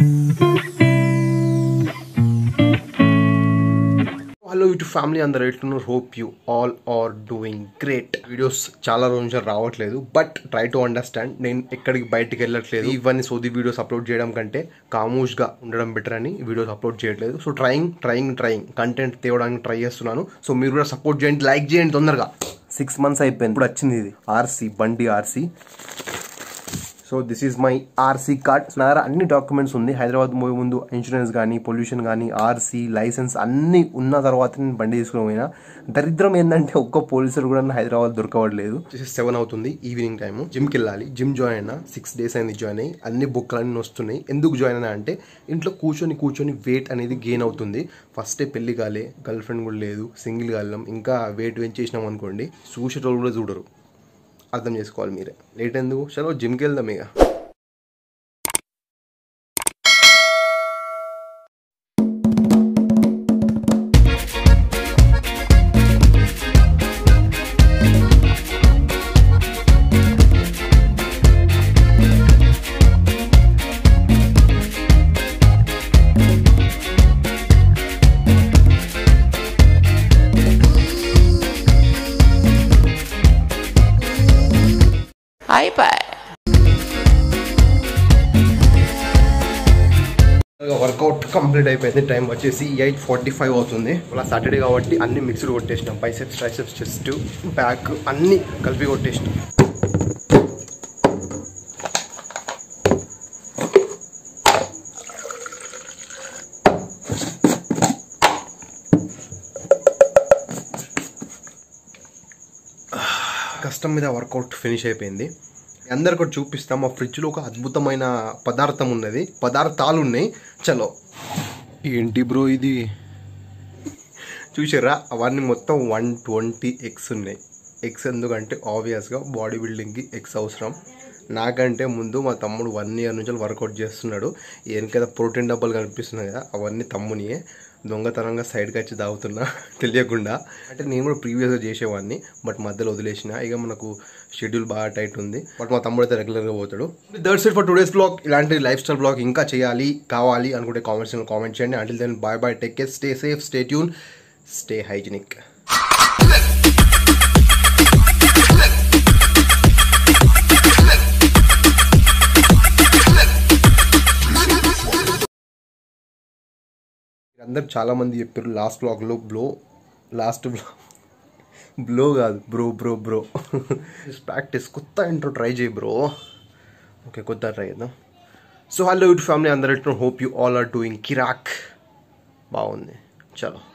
Hello ఇటు family అందరు ఎట్లున్నారు? Hope you all are doing great videos చాలా రోజు నుంచి రావట్లేదు బట్ ట్రై టు అండర్స్టాండ్ నేను ఎక్కడికి బయటికి వెళ్ళట్లేదు. ఇవన్నీ సోది వీడియోస్ అప్లోడ్ చేయడం కంటే కామూష్గా ఉండడం బెటర్ అని వీడియోస్ అప్లోడ్ చేయట్లేదు. So trying trying trying content తేవడానికి ట్రై చేస్తున్నాను. సో మీరు కూడా సపోర్ట్ చేయండి లైక్ చేయండి తొందరగా. సిక్స్ మంత్స్ అయిపోయింది. ఇప్పుడు వచ్చింది ఇది. ఆర్సీ బండి RC so this is my RC card. నా దగ్గర అన్ని డాక్యుమెంట్స్ ఉంది. హైదరాబాద్ మూవీ ముందు ఇన్సూరెన్స్ కానీ పొల్యూషన్ కానీ ఆర్సీ లైసెన్స్ అన్నీ ఉన్న తర్వాత నేను బండి తీసుకుని పోయినా. దరిద్రం ఏంటంటే ఒక్క పోలీసులు కూడా హైదరాబాద్ దొరకవట్లేదు సెవెన్ అవుతుంది ఈవినింగ్ టైం జిమ్కి వెళ్ళాలి. జిమ్ జాయిన్ అయినా సిక్స్ డేస్ అయింది జాయిన్ అయ్యి అన్ని బుక్లన్నీ వస్తున్నాయి ఎందుకు జాయిన్ అయినా అంటే ఇంట్లో కూర్చొని కూర్చొని వెయిట్ అనేది గెయిన్ అవుతుంది. ఫస్టే పెళ్ళి కాలే గర్ల్ ఫ్రెండ్ కూడా లేదు సింగిల్ కాలం ఇంకా వెయిట్ పెంచేసినాం అనుకోండి చూసేటోళ్ళు కూడా చూడరు. అర్థం చేసుకోవాలి మీరే లేట్ ఎందుకు చలో జిమ్కి వెళ్దాం ఇక వర్కౌట్ కంప్లీట్ అయిపోయింది. టైం వచ్చేసి ఎయిట్ ఫార్టీ ఫైవ్ అవుతుంది. అలా సాటర్డే కాబట్టి అన్ని మిక్స్డ్ కొట్టేసినాం. బైసెప్స్ ట్రైసెప్స్ చెస్ట్ బ్యాక్ అన్ని కలిపి కొట్టేసినాం. కష్టం మీద వర్కౌట్ ఫినిష్ అయిపోయింది. అందరు కూడా చూపిస్తాం. మా ఫ్రిడ్జ్లో ఒక అద్భుతమైన పదార్థం ఉన్నది. పదార్థాలు ఉన్నాయి చలో. ఏంటి బ్రో ఇది? చూసారా అవన్నీ మొత్తం వన్ ట్వంటీ ఎగ్స్ ఉన్నాయి. ఎగ్స్ ఎందుకంటే ఆబ్వియస్గా బాడీ బిల్డింగ్కి ఎగ్స్ అవసరం. నాకంటే ముందు మా తమ్ముడు వన్ ఇయర్ నుంచి వర్కౌట్ చేస్తున్నాడు. వెనక ప్రోటీన్ డబ్బాలు కనిపిస్తున్నాయి కదా అవన్నీ తమ్మునియే. దొంగతనంగా సైడ్కి వచ్చి దాగుతున్నా తెలియకుండా. అంటే నేను కూడా ప్రీవియస్గా చేసేవాడిని బట్ మధ్యలో వదిలేసిన. ఇక మనకు షెడ్యూల్ బాగా టైట్ ఉంది. బట్ మా తమ్ముడు అయితే రెగ్యులర్గా పోతాడు. That's set for today's blog ఇలాంటి లైఫ్ స్టైల్ బ్లాగ్ ఇంకా చేయాలి కావాలి అనుకుంటే కామెంట్స్ కామెంట్ చేయండి. Until then bye bye take care stay safe stay tune stay hygienic అందరు చాలామంది చెప్పారు లాస్ట్ బ్లాగ్లో బ్లో లాస్ట్ బ్లాగ్ బ్లో కాదు బ్రో బ్రో బ్రో ప్రాక్టీస్ కొత్త ఇంట్రో ట్రై చేయి బ్రో ఓకే కొత్త ట్రై చేద్దాం. సో హలో యూట్ ఫ్యామిలీ అందరు hope you all are doing కిరాక్ బాగుంది. చలో.